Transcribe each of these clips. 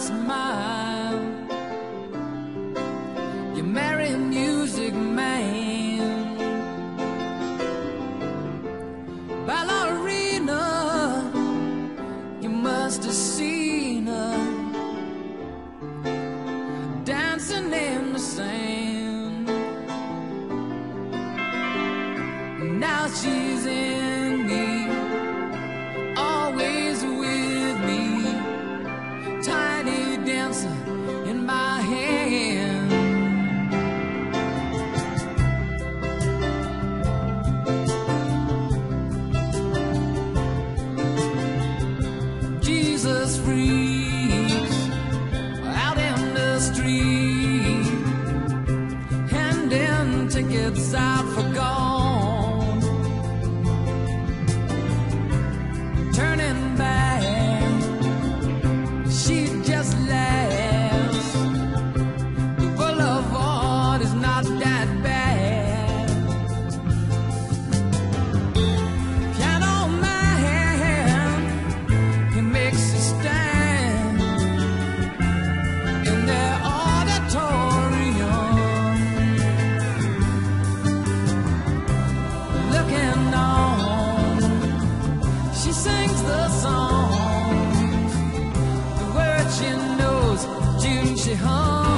smile. You marry a music man, ballerina. You must. free. June, she hung.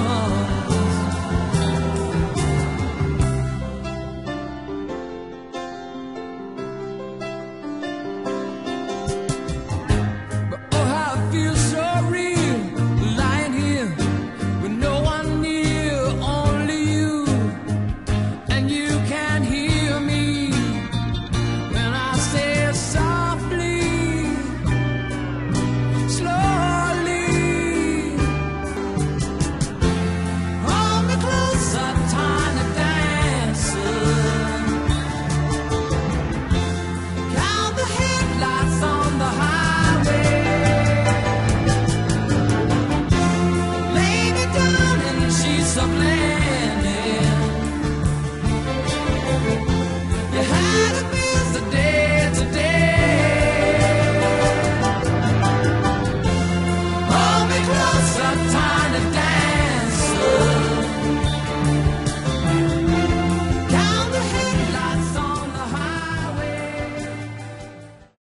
Someplace.